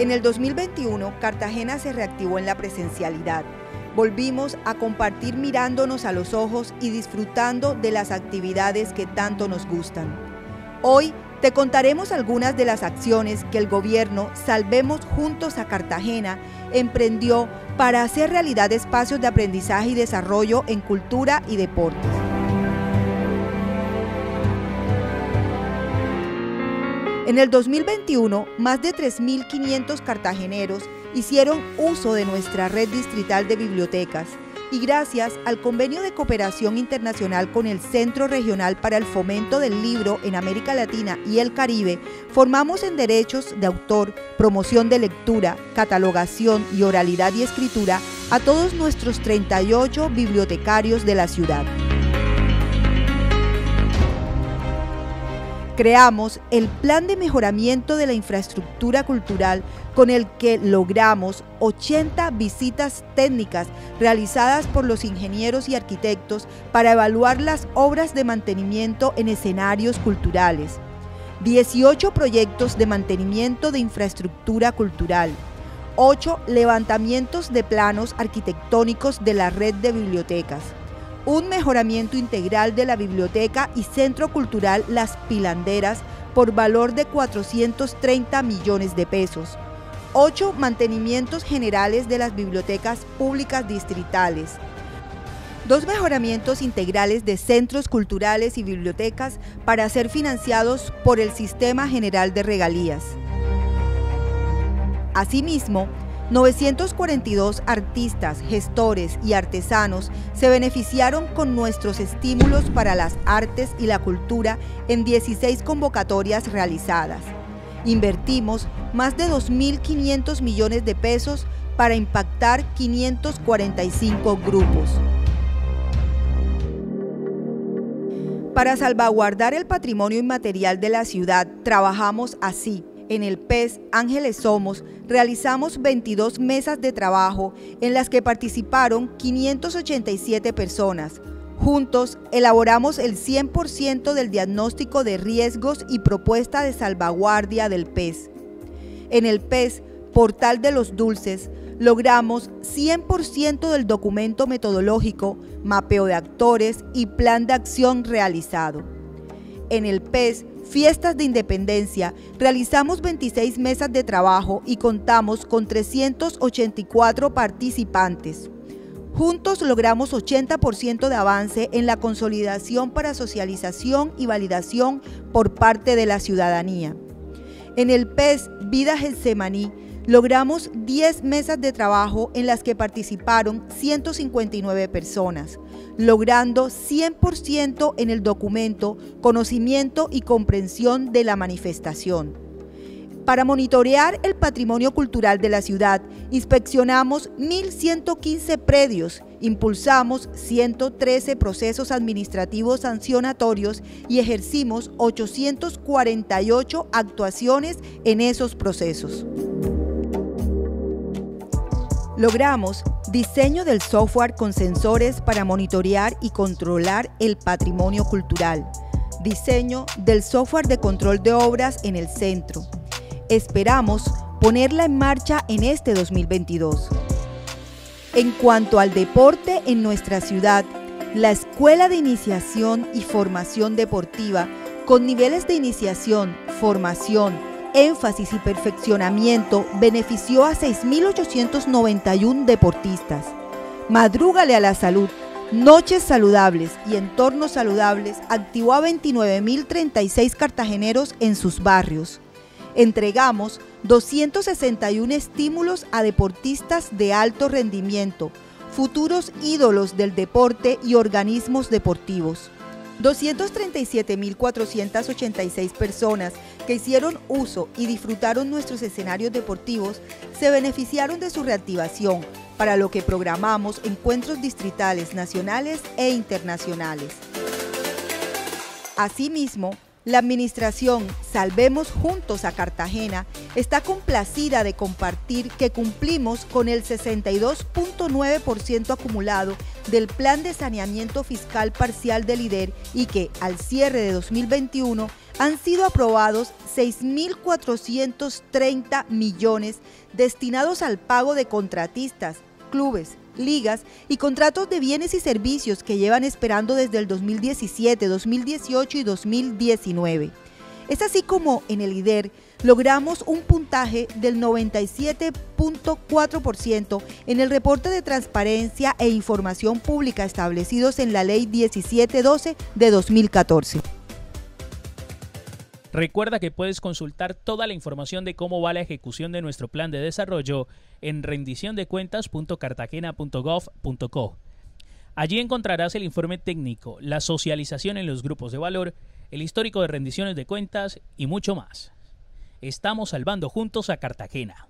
En el 2021, Cartagena se reactivó en la presencialidad. Volvimos a compartir mirándonos a los ojos y disfrutando de las actividades que tanto nos gustan. Hoy te contaremos algunas de las acciones que el gobierno Salvemos Juntos a Cartagena emprendió para hacer realidad espacios de aprendizaje y desarrollo en cultura y deportes. En el 2021, más de 3.500 cartageneros hicieron uso de nuestra red distrital de bibliotecas y gracias al convenio de cooperación internacional con el Centro Regional para el Fomento del Libro en América Latina y el Caribe, formamos en derechos de autor, promoción de lectura, catalogación y oralidad y escritura a todos nuestros 38 bibliotecarios de la ciudad. Creamos el plan de mejoramiento de la infraestructura cultural con el que logramos 80 visitas técnicas realizadas por los ingenieros y arquitectos para evaluar las obras de mantenimiento en escenarios culturales, 18 proyectos de mantenimiento de infraestructura cultural, 8 levantamientos de planos arquitectónicos de la red de bibliotecas, un mejoramiento integral de la biblioteca y centro cultural Las Pilanderas por valor de 430 millones de pesos. 8 mantenimientos generales de las bibliotecas públicas distritales. Dos mejoramientos integrales de centros culturales y bibliotecas para ser financiados por el Sistema General de Regalías. Asimismo, 942 artistas, gestores y artesanos se beneficiaron con nuestros estímulos para las artes y la cultura en 16 convocatorias realizadas. Invertimos más de 2.500 millones de pesos para impactar 545 grupos. Para salvaguardar el patrimonio inmaterial de la ciudad, trabajamos así en el PES Ángeles Somos realizamos 22 mesas de trabajo en las que participaron 587 personas. Juntos elaboramos el 100% del diagnóstico de riesgos y propuesta de salvaguardia del PES. En el PES, Portal de los Dulces, logramos 100% del documento metodológico, mapeo de actores y plan de acción realizado. En el PES, Fiestas de Independencia, realizamos 26 mesas de trabajo y contamos con 384 participantes. Juntos logramos 80% de avance en la consolidación para socialización y validación por parte de la ciudadanía. En el PES Vida Getsemaní logramos 10 mesas de trabajo en las que participaron 159 personas logrando 100% en el documento conocimiento y comprensión de la manifestación. Para monitorear el patrimonio cultural de la ciudad, inspeccionamos 1.115 predios, impulsamos 113 procesos administrativos sancionatorios y ejercimos 848 actuaciones en esos procesos. Logramos diseño del software con sensores para monitorear y controlar el patrimonio cultural. Diseño del software de control de obras en el centro. Esperamos ponerla en marcha en este 2022. En cuanto al deporte en nuestra ciudad, la Escuela de Iniciación y Formación Deportiva, con niveles de iniciación, formación, énfasis y perfeccionamiento benefició a 6.891 deportistas. Madrúgale a la salud, Noches Saludables y Entornos Saludables activó a 29.036 cartageneros en sus barrios. Entregamos 261 estímulos a deportistas de alto rendimiento, futuros ídolos del deporte y organismos deportivos. 237.486 personas que hicieron uso y disfrutaron nuestros escenarios deportivos se beneficiaron de su reactivación, para lo que programamos encuentros distritales nacionales e internacionales. Asimismo, La administración Salvemos Juntos a Cartagena está complacida de compartir que cumplimos con el 62.9% acumulado del plan de saneamiento fiscal parcial del IDER y que al cierre de 2021 han sido aprobados 6.430 millones destinados al pago de contratistas, clubes, ligas y contratos de bienes y servicios que llevan esperando desde el 2017, 2018 y 2019. Es así como en el IDER logramos un puntaje del 97.4% en el reporte de transparencia e información pública establecidos en la Ley 1712 de 2014. Recuerda que puedes consultar toda la información de cómo va la ejecución de nuestro plan de desarrollo en rendiciondecuentas.cartagena.gov.co. Allí encontrarás el informe técnico, la socialización en los grupos de valor, el histórico de rendiciones de cuentas y mucho más. Estamos salvando juntos a Cartagena.